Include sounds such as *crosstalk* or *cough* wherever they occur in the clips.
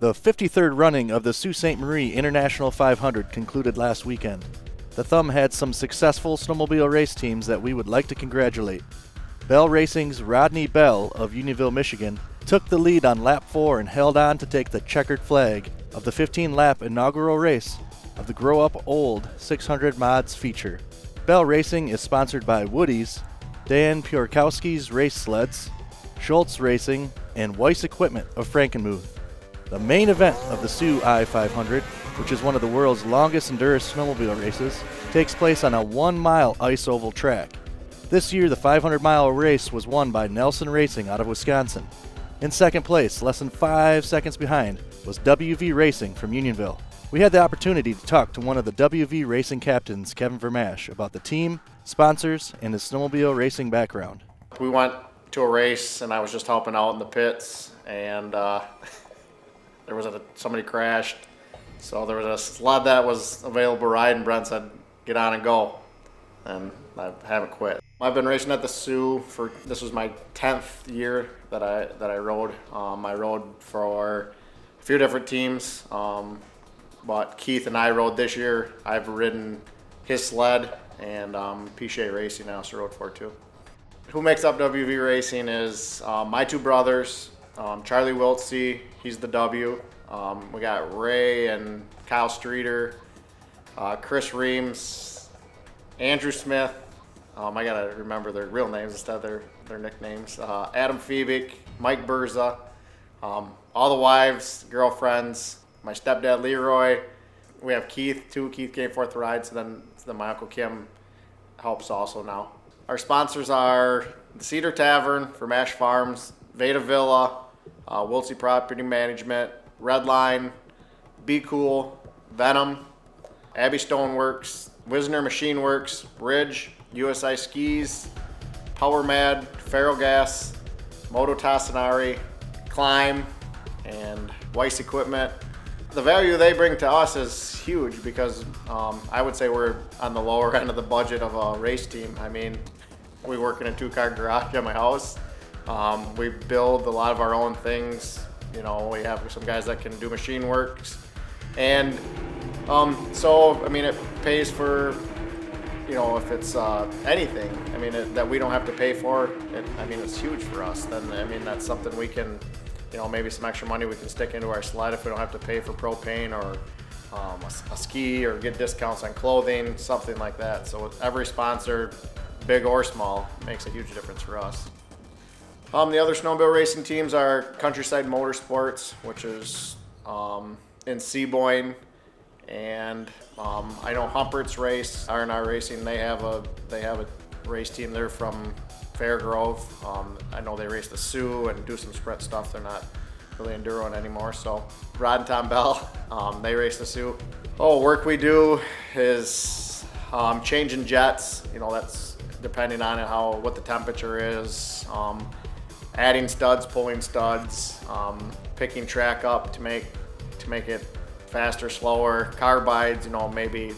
The 53rd running of the Sault Ste. Marie International 500 concluded last weekend. The Thumb had some successful snowmobile race teams that we would like to congratulate. Bell Racing's Rodney Bell of Unionville, Michigan, took the lead on lap 4 and held on to take the checkered flag of the 15 lap inaugural race of the Gro-Up Old 600 Mods feature. Bell Racing is sponsored by Woody's, Dan Piorkowski's Race Sleds, Schultz Racing, and Weiss Equipment of Frankenmuth. The main event of the Soo I 500, which is one of the world's longest endurance snowmobile races, takes place on a one mile ice oval track. This year, the 500 mile race was won by Nelson Racing out of Wisconsin. In second place, less than five seconds behind, was WV Racing from Unionville. We had the opportunity to talk to one of the WV Racing captains, Kevin VerMeersch, about the team, sponsors, and his snowmobile racing background. We went to a race, and I was just helping out in the pits, and uh, *laughs* there was a somebody crashed. So there was a sled that was available ride, and Brent said, "Get on and go," and I haven't quit. I've been racing at the Soo for this was my tenth year that I that I rode. Um, I rode for a few different teams, um, but Keith and I rode this year. I've ridden his sled, and um, Pichet Racing I also rode for too. Who makes up WV Racing is um, my two brothers, um, Charlie Wiltsey, he's the W. Um, we got Ray and Kyle Strieter, uh, Chris Reames, Andrew Smith. Um, I gotta remember their real names instead of their, their nicknames. Uh, Adam Febick, Mike Burza, um, all the wives, girlfriends, my stepdad Leroy. We have Keith too. Keith Gainforth to ride, so then, so then my uncle Kim helps also now. Our sponsors are the Cedar Tavern VerMeersch Farms, Veda Villa, uh, Property Management, Redline, Be Cool, Venom, Abbey Stoneworks, Wisner Machine Works, Ridge, USI Skis, Power Mad, Ferrellgas, Moto Tassinari, Klim, and Weiss Equipment. The value they bring to us is huge because um, I would say we're on the lower *laughs* end of the budget of a race team. I mean, we work in a two-car garage at my house. Um, we build a lot of our own things. You know, we have some guys that can do machine works, and um, so I mean, it pays for you know if it's uh, anything. I mean, it, that we don't have to pay for. It, I mean, it's huge for us. Then I mean, that's something we can, you know, maybe some extra money we can stick into our sled if we don't have to pay for propane or um, a, a ski or get discounts on clothing, something like that. So every sponsor, big or small, makes a huge difference for us. Um, the other snowmobile racing teams are Countryside Motorsports, which is um, in Sebewaing, and um, I know Humpert's race, R&R Racing. They have a they have a race team. They're from Fairgrove. Um, I know they race the Soo and do some sprint stuff. They're not really enduroing anymore. So Rod and Tom Bell, *laughs* um, they race the Soo. Oh, work we do is um, changing jets. You know, that's depending on how what the temperature is. Um, adding studs, pulling studs, um, picking track up to make to make it faster, slower. Carbides, you know, maybe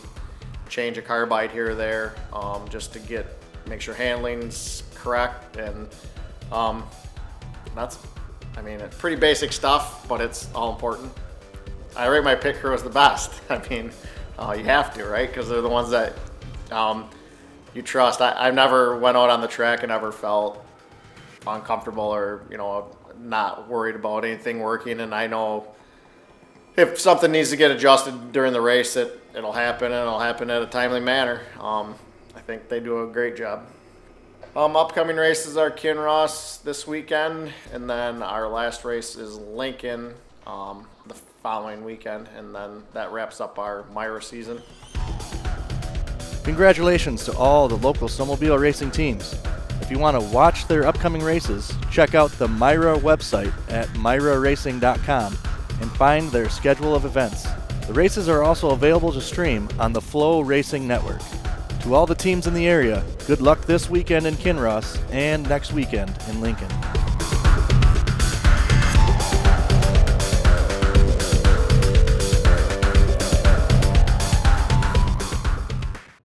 change a carbide here or there, um, just to get make sure handling's correct, and um, that's, I mean, it's pretty basic stuff, but it's all important. I rate my pit crew as the best. *laughs* I mean, uh, you have to, right? Because they're the ones that um, you trust. I, I never went out on the track and ever felt uncomfortable or you know not worried about anything working. And i know if something needs to get adjusted during the race it, it'll happen and it'll happen at a timely manner. Um, i think they do a great job. Um, upcoming races are kinross this weekend and then our last race is lincoln um, the following weekend and then that wraps up our myra season. Congratulations to all the local snowmobile racing teams. If you want to watch their upcoming races, check out the Myra website at myraracing.com and find their schedule of events. The races are also available to stream on the FloRacing Network. To all the teams in the area, good luck this weekend in Kinross and next weekend in Lincoln.